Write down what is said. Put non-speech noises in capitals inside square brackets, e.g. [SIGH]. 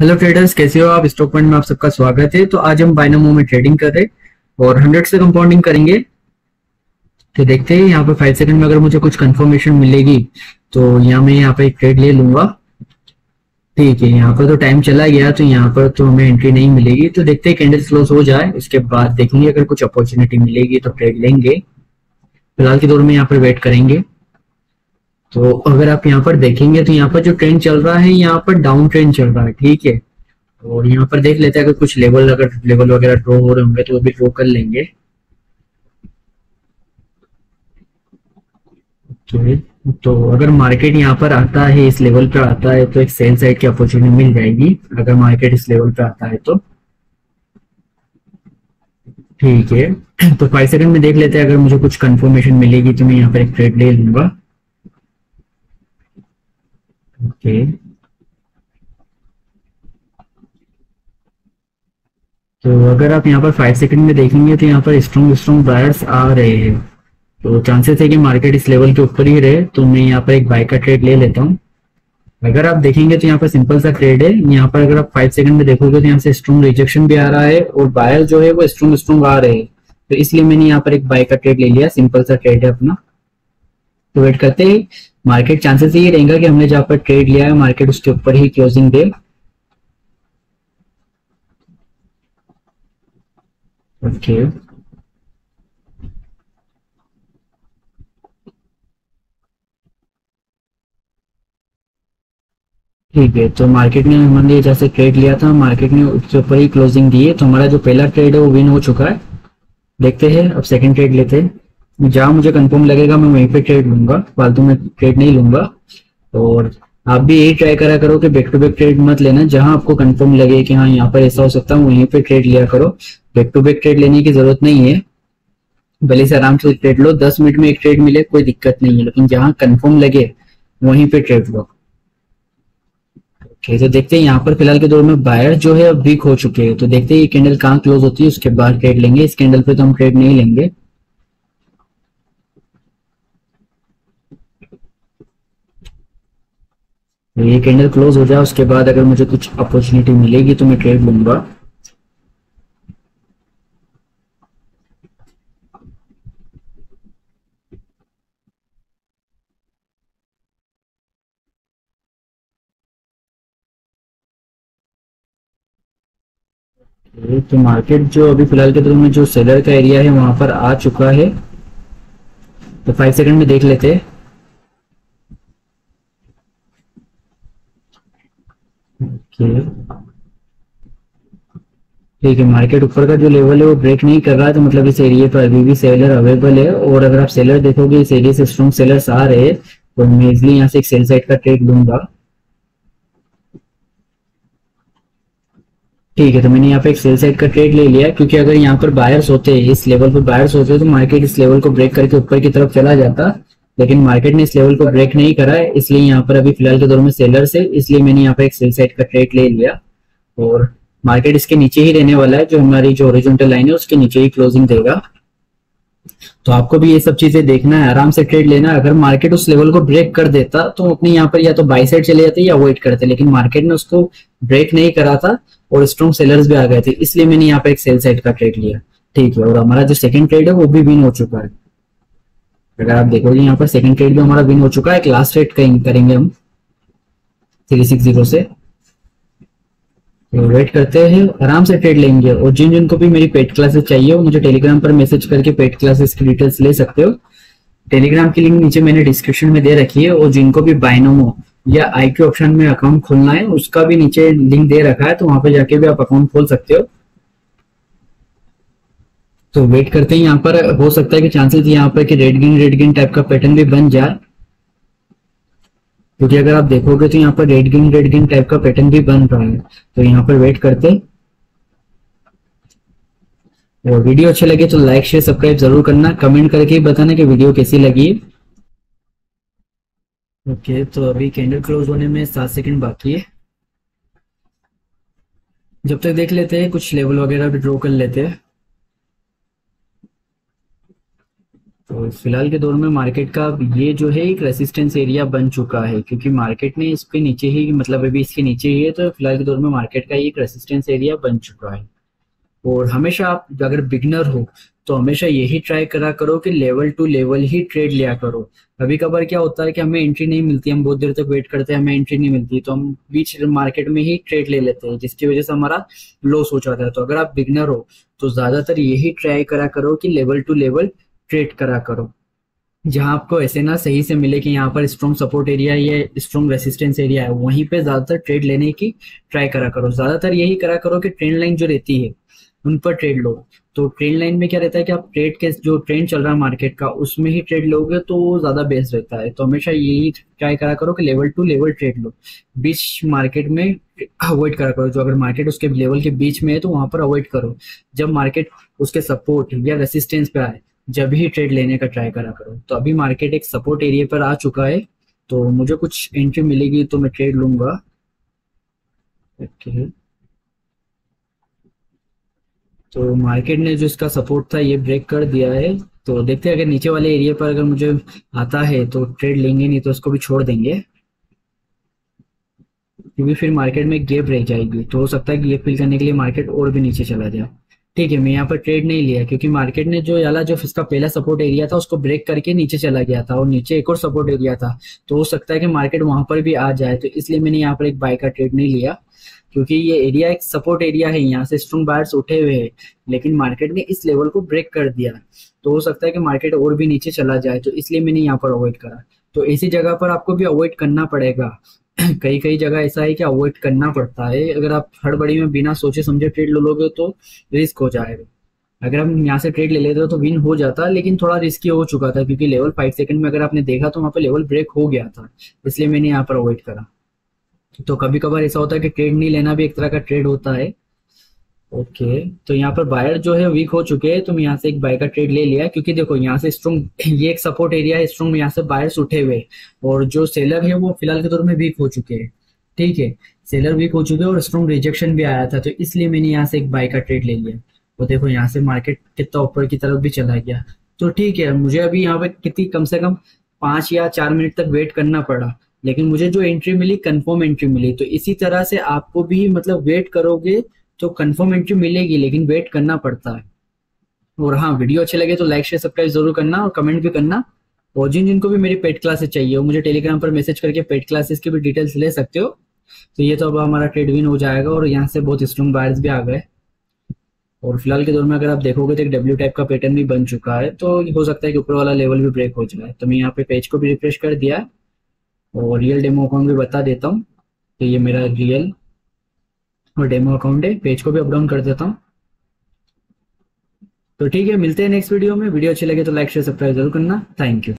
Hello traders कैसे हो आप? स्टॉक पॉइंट में आप सबका स्वागत है। तो आज हम बाइनमो में ट्रेडिंग कर रहे और हंड्रेड से कंपाउंडिंग करेंगे। तो देखते हैं, यहाँ पर फाइव सेकंड में अगर मुझे कुछ कंफर्मेशन मिलेगी तो यहाँ मैं यहाँ पर एक ट्रेड ले लूँगा। ठीक है, यहाँ पर तो टाइम चला गया तो यहाँ पर तो हमें एंट्री नहीं मिलेगी। तो देखते हैं कैंडल क्लोज हो जाए इसके बाद देखेंगे अगर कुछ अपॉर्चुनिटी मिलेगी तो ट्रेड लेंगे। फ़िलहाल के दौर में यहाँ पर वेट करेंगे। तो अगर आप यहाँ पर देखेंगे तो यहाँ पर जो ट्रेंड चल रहा है यहाँ पर डाउन ट्रेंड चल रहा है ठीक है? और यहाँ पर देख लेते हैं अगर कुछ लेवल अगर लेवल वगैरह ड्रॉ हो रहे होंगे तो वो भी ड्रॉ कर लेंगे। तो, तो अगर मार्केट यहाँ पर आता है इस लेवल पर आता है तो एक सेल साइड की अपॉर्चुनिटी मिल जाएगी अगर मार्केट इस लेवल पर आता है तो। ठीक है। तो फाइव सेकंड में देख लेते हैं अगर मुझे कुछ कंफर्मेशन मिलेगी तो मैं यहाँ पर एक ट्रेड ले लूँगा। ओके तो अगर आप यहाँ पर फाइव सेकंड में देखेंगे तो यहाँ पर स्ट्रॉन्ग स्ट्रॉन्ग बायर्स आ रहे हैं। तो चांसेस है कि मार्केट इस लेवल के ऊपर ही रहे तो मैं यहाँ पर एक बाय का ट्रेड ले लेता हूँ। अगर आप देखेंगे तो यहाँ पर सिंपल सा ट्रेड है। यहाँ पर अगर आप फाइव सेकंड में देखोगे तो यहाँ से स्ट्रॉन्ग रिजेक्शन भी आ रहा है और बायर जो है वो स्ट्रॉन्ग स्ट्रॉन्ग आ रहे हैं। तो इसलिए मैंने यहाँ पर एक बाय का ट्रेड ले लिया सिंपल सा ट्रेड है अपना। तो वेट करते हैं। मार्केट चांसेस ये रहेगा कि हमने जहाँ पर ट्रेड लिया है मार्केट उसके ऊपर ही क्लोजिंग दे ओके ठीक है तो मार्केट ने हमने जैसे ट्रेड लिया था मार्केट ने उसके ऊपर ही क्लोजिंग दी है तो हमारा जो पहला ट्रेड है, वो विन हो चुका है। देखते हैं, अब सेकंड ट्रेड लेते हैं। जहाँ मुझे कंफर्म लगेगा, मैं वहीं पे ट्रेड लूँगा। फालतू में ट्रेड नहीं लूँगा। और आप भी यही ट्राई करा करो कि बैक टू बैक ट्रेड मत लेना। जहाँ आपको कंफर्म लगे कि हाँ यहाँ पर ऐसा हो सकता है, वहीं पे ट्रेड लिया करो। बैक टू बैक ट्रेड लेने की ज़रूरत नहीं है। भले से आराम से ट्रेड लो, दस मिनट में एक ट्रेड मिले, कोई दिक्कत नहीं है। लेकिन जहाँ कंफर्म लगे, वहीं पे ट्रेड लो। तो देखते हैं यहाँ पर फ़िलहाल के दौर में बायर जो है, अब वीक हो चुके हैं। तो देखते हैं ये कैंडल कहाँ क्लोज होती है, उसके बाद ट्रेड लेंगे। इस कैंडल पे तो हम ट्रेड नहीं लेंगे। तो ये कैंडल क्लोज हो जाए, उसके बाद अगर मुझे कुछ अपॉर्चुनिटी मिलेगी तो मैं ट्रेड लूँगा। तो मार्केट जो अभी फ़िलहाल के दौर में जो सेलर का एरिया है, वहाँ पर आ चुका है। तो फाइव सेकंड में देख लेते। हैं ठीक है मार्केट ऊपर का जो लेवल है वो ब्रेक नहीं कर रहा है तो मतलब इस एरिया पर अभी भी सेलर अवेलेबल है। और अगर आप सेलर देखोगे, इस एरिया से स्ट्रॉन्ग सेलर्स आ रहे हैं तो मैं इजिली यहाँ से एक सेल साइड का ट्रेड लूँगा। ठीक है तो मैंने यहाँ पे एक सेल साइड का ट्रेड ले लिया, क्योंकि अगर यहाँ पर बायर्स होते इस लेवल पर बायर्स होते तो मार्केट इस लेवल को ब्रेक करके ऊपर की तरफ़ चला जाता। लेकिन मार्केट ने इस लेवल को ब्रेक नहीं करा है, इसलिए यहाँ पर अभी फ़िलहाल के दौर में सेलर से, इसलिए मैंने यहाँ पर एक सेल साइड का ट्रेड ले लिया। और मार्केट इसके नीचे ही रहने वाला है, जो हमारी जो ओरिजेंटल लाइन है, उसके नीचे ही क्लोजिंग देगा। तो आपको भी ये सब चीज़ें देखना है, आराम से ट्रेड लेना है। अगर मार्केट उस लेवल को ब्रेक कर देता तो अपने यहाँ पर या तो बाई साइड चले जाते या वेट करते, लेकिन मार्केट ने उसको ब्रेक नहीं करा था और स्ट्रॉन्ग सेलर्स भी आ गए थे, इसलिए मैंने यहाँ पे एक सेल साइड का ट्रेड लिया। ठीक है, और हमारा जो सेकंड ट्रेड है, वो भी विन हो चुका है। अगर आप देखोगे यहाँ पर सेकंड ट्रेड भी हमारा विन हो चुका है लास्ट ट्रेड करेंगे हम थ्री सिक्स ज़ीरो से। तो वेट करते हैं, आराम से ट्रेड लेंगे। और जिन जिनको भी मेरी पेड क्लासेस चाहिए वो मुझे टेलीग्राम पर मैसेज करके पेड क्लासेस की डिटेल्स ले सकते हो। टेलीग्राम की लिंक नीचे मैंने डिस्क्रिप्शन में दे रखी है, और जिनको भी बाइनोमो या आई ऑप्शन में अकाउंट खोलना है, उसका भी नीचे लिंक दे रखा है तो वहाँ पर जाके भी आप अकाउंट खोल सकते हो। तो वेट करते हैं, यहाँ पर हो सकता है कि चांसेस यहाँ पर कि रेड ग्रीन रेड टाइप का पैटर्न भी बन जाए। क्योंकि अगर आप देखोगे तो यहाँ पर रेड ग्रीन रेड टाइप का पैटर्न भी बन रहा है। तो यहाँ पर वेट करते और वीडियो अच्छे लगे तो लाइक शेयर सब्सक्राइब ज़रूर करना। कमेंट करके बताना कि वीडियो कैसी लगी। ओके तो अभी कैंडल क्लोज होने में सात सेकंड बाकी है। जब तक देख लेते हैं, कुछ लेवल वगैरह भी ड्रॉ कर लेते हैं। तो फ़िलहाल के दौर में मार्केट का ये जो है एक रेसिस्टेंस एरिया बन चुका है, क्योंकि मार्केट ने इसके नीचे ही मतलब अभी इसके नीचे ही है तो फ़िलहाल के दौर में मार्केट का एक रेसिस्टेंस एरिया बन चुका है। और हमेशा आप अगर बिगनर हो तो हमेशा यही ट्राई करा करो कि लेवल टू लेवल ही ट्रेड लिया करो। कभी कभार क्या होता है कि हमें एंट्री नहीं मिलती, हम बहुत देर तक वेट करते हैं, हमें एंट्री नहीं मिलती तो हम बीच मार्केट में ही ट्रेड ले लेते हैं, जिसकी वजह से हमारा लॉस हो जाता है। तो अगर आप बिगनर हो तो ज़्यादातर यही ट्राई करा करो कि लेवल टू लेवल ट्रेड करा करो। जहाँ आपको ऐसे ना सही से मिले कि यहाँ पर स्ट्रॉन्ग सपोर्ट एरिया या स्ट्रॉन्ग रेसिस्टेंस एरिया है, वहीं पे ज़्यादातर ट्रेड लेने की ट्राई करा करो। ज़्यादातर यही करा करो कि ट्रेंड लाइन जो रहती है, उन पर ट्रेड लो। तो ट्रेंड लाइन में क्या रहता है कि आप ट्रेड के, जो ट्रेंड चल रहा है मार्केट का, उसमें ही ट्रेड लोगे तो ज़्यादा बेस्ट रहता है। तो हमेशा यही ट्राई करा करो कि लेवल टू लेवल ट्रेड लो। बीच मार्केट में अवॉइड करा करो। जो अगर मार्केट उसके लेवल के बीच में है तो वहाँ पर अवॉइड करो। जब मार्केट उसके सपोर्ट या रेसिस्टेंस पे आए जब ही ट्रेड लेने का ट्राई करा करो। तो अभी मार्केट एक सपोर्ट एरिया पर आ चुका है तो मुझे कुछ एंट्री मिलेगी तो मैं ट्रेड लूँगा। तो मार्केट ने जो इसका सपोर्ट था, ये ब्रेक कर दिया है। तो देखते हैं, अगर नीचे वाले एरिया पर अगर मुझे आता है तो ट्रेड लेंगे नहीं तो उसको भी छोड़ देंगे। क्योंकि फिर मार्केट में गेप रह जाएगी तो हो सकता है गेप फिल करने के लिए मार्केट और भी नीचे चला जाए। ठीक है, मैं यहाँ पर ट्रेड नहीं लिया, क्योंकि मार्केट ने जो याला, जो इसका पहला सपोर्ट एरिया था, उसको ब्रेक करके नीचे चला गया था, और नीचे एक और सपोर्ट एरिया था। तो हो सकता है कि मार्केट वहाँ पर भी आ जाए तो इसलिए मैंने यहाँ पर एक बाय का ट्रेड नहीं लिया, क्योंकि ये एरिया एक सपोर्ट एरिया है, यहाँ से स्ट्रॉन्ग बायर्स उठे हुए हैं, लेकिन मार्केट ने इस लेवल को ब्रेक कर दिया। तो हो सकता है कि मार्केट और भी नीचे चला जाए तो इसलिए मैंने यहाँ पर अवॉइड करा। तो ऐसी जगह पर आपको भी अवॉइड करना पड़ेगा। [CLEARS THROAT] कई कई जगह ऐसा है कि अवॉइड करना पड़ता है। अगर आप हड़बड़ी में बिना सोचे समझे ट्रेड ले लोगे तो रिस्क हो जाएगा। अगर हम यहाँ से ट्रेड ले लेते तो विन हो जाता, लेकिन थोड़ा रिस्की हो चुका था क्योंकि लेवल फाइव सेकंड में अगर आपने देखा तो वहाँ पर लेवल ब्रेक हो गया था, इसलिए मैंने यहाँ पर अवॉइड करा। तो कभी कभार ऐसा होता है कि ट्रेड नहीं लेना भी एक तरह का ट्रेड होता है। ओके तो यहाँ पर बायर जो है वीक हो चुके हैं तो मैं यहाँ से एक बाय का ट्रेड ले लिया क्योंकि देखो, यहाँ से स्ट्रॉन्ग [CLEARS THROAT] ये एक सपोर्ट एरिया है स्ट्रॉन्ग यहाँ से बायर्स उठे हुए और जो सेलर है वो फ़िलहाल के दौर में वीक हो चुके हैं, ठीक है? सेलर वीक हो चुके हैं और स्ट्रॉन्ग रिजेक्शन भी आया था तो इसलिए मैंने यहाँ से एक बाय का ट्रेड ले लिया। तो देखो, यहाँ से मार्केट कितना ऊपर की तरफ़ भी चला गया। तो ठीक है, मुझे अभी यहाँ पे कितनी, कम से कम पाँच या चार मिनट तक वेट करना पड़ा, लेकिन मुझे जो एंट्री मिली कंफर्म एंट्री मिली तो इसी तरह से आपको भी मतलब वेट करोगे तो कंफर्म एंट्री मिलेगी, लेकिन वेट करना पड़ता है। और हाँ वीडियो अच्छे लगे तो लाइक शेयर सब्सक्राइब ज़रूर करना और कमेंट भी करना। और जिन जिनको भी मेरी पेड क्लासेस चाहिए वो मुझे टेलीग्राम पर मैसेज करके पेड क्लासेस की भी डिटेल्स ले सकते हो। तो ये तो अब हमारा ट्रेड विन हो जाएगा और यहाँ से बहुत स्ट्रॉन्ग बायर्स भी आ गए। और फ़िलहाल के दौर में अगर आप देखोगे तो एक डब्ल्यू टाइप का पैटर्न भी बन चुका है तो हो सकता है कि ऊपर वाला लेवल भी ब्रेक हो जाए। तो मैं यहाँ पे पेज को भी रिफ्रेश कर दिया और रियल डेमो अकाउंट भी बता देता हूँ तो ये मेरा रियल और डेमो अकाउंट है पेज को भी अपडाउन कर देता हूँ। तो ठीक है, मिलते हैं नेक्स्ट वीडियो में। वीडियो अच्छी लगे तो लाइक शेयर सब्सक्राइब ज़रूर करना। Thank you